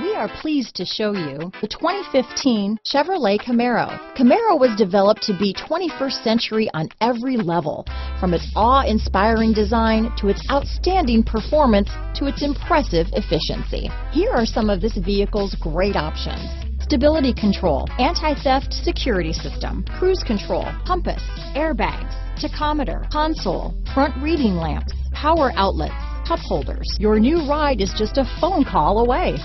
We are pleased to show you the 2015 Chevrolet Camaro. Camaro was developed to be 21st century on every level, from its awe-inspiring design to its outstanding performance to its impressive efficiency. Here are some of this vehicle's great options. Stability control, anti-theft security system, cruise control, compass, airbags, tachometer, console, front reading lamps, power outlets, cup holders. Your new ride is just a phone call away.